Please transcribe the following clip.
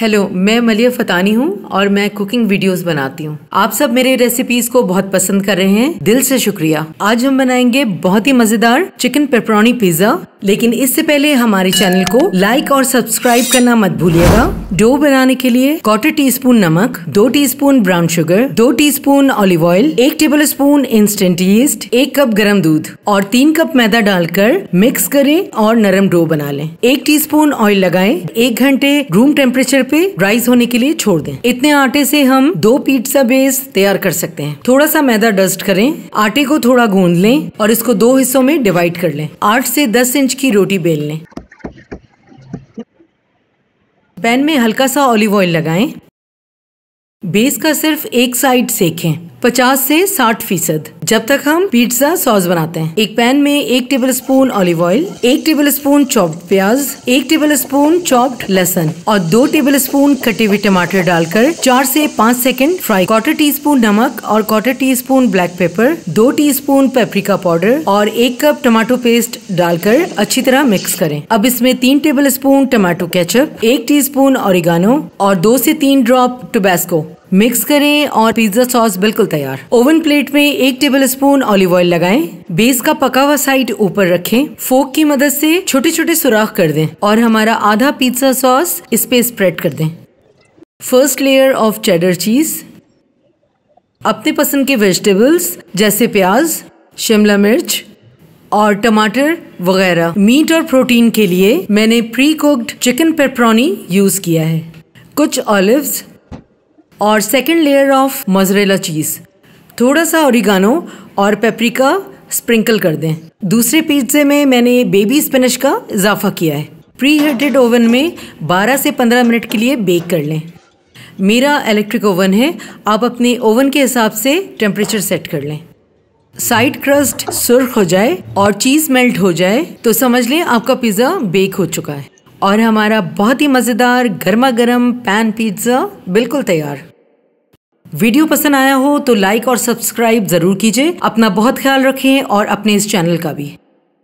Hello मैं मलिया फतानी हूँ और मैं कुकिंग वीडियोस बनाती हूँ। आप सब मेरे रेसिपीज़ को बहुत पसंद कर रहे हैं। दिल से शुक्रिया। आज हम बनाएँगे बहुत ही मज़ेदार चिकन पेपरोनी पिज्जा लेकिन इससे पहले हमारे चैनल को लाइक और सब्सक्राइब करना मत भूलिएगा। डो बनाने के लिए क्वार्टर टी स्पून नमक, दो टी स्पून ब्राउन शुगर दो टी स्पून ऑलिव ऑयल एक टेबल स्पून इंस्टेंट यीस्ट एक कप गरम दूध और तीन कप मैदा डालकर मिक्स करें और नरम डो बना लें। एक टीस्पून ऑयल लगाएँ। एक घंटे रूम टेम्परेचर पे राइस होने के लिए छोड़ दें। इतने आटे से हम दो पिज्जा बेस तैयार कर सकते हैं। थोड़ा सा मैदा डस्ट करें, आटे को थोड़ा गूंद लें और इसको दो हिस्सों में डिवाइड कर लें। आठ से दस इंच की रोटी बेल लें। पैन में हल्का सा ऑलिव ऑयल लगाएँ। बेस का सिर्फ़ एक साइड सेकें 50 से 60 फ़ीसद। जब तक हम पिज्जा सॉस बनाते हैं, एक पैन में एक टेबल स्पून ऑलिव ऑयल एक टेबल स्पून चॉप्ड प्याज, एक टेबल स्पून चॉप्ड लहसन और दो टेबल स्पून कटे हुए टमाटर डालकर चार से पाँच second fry quarter teaspoon नमक और quarter teaspoon black pepper दो टी स्पून पेपरिका पाउडर और एक कप टमाटो पेस्ट डालकर अच्छी तरह मिक्स करें। अब इसमें तीन टेबल स्पून टमाटो केचप एक टी स्पून और दो से तीन ड्रॉप टोबैस्को मिक्स करें और पिज्जा सॉस बिल्कुल तैयार। ओवन प्लेट में एक टेबल स्पून ऑलिव ऑयल लगाएँ। बेस का पका हुआ साइड ऊपर रखें। फोक की मदद से छोटे छोटे सुराख कर दें और हमारा आधा पिज्जा सॉस इस पे स्प्रेड कर दें। First layer of cheddar cheese अपने पसंद के वेजिटेबल्स जैसे प्याज, शिमला मिर्च और टमाटर वगैरह। मीट और प्रोटीन के लिए मैंने pre cooked chicken pepperoni use किया है। कुछ ऑलिव्स और second layer of mozzarella cheese थोड़ा सा ओरिगानो और पेपरिका स्प्रिंकल कर दें। दूसरे पिज्जे में मैंने बेबी स्पिनच का इजाफा किया है। प्री हीटेड ओवन में 12 से 15 मिनट के लिए बेक कर लें। मेरा इलेक्ट्रिक ओवन है, आप अपने ओवन के हिसाब से टेम्परेचर सेट कर लें। साइड क्रस्ट सुर्ख हो जाए और चीज़ मेल्ट हो जाए तो समझ लें आपका पिज़्ज़ा बेक हो चुका है। और हमारा बहुत ही मज़ेदार गर्मा गर्म पैन पिज़्ज़ा बिल्कुल तैयार। वीडियो पसंद आया हो तो लाइक और सब्सक्राइब ज़रूर कीजिए, अपना बहुत ख्याल रखें और अपने इस चैनल का भी।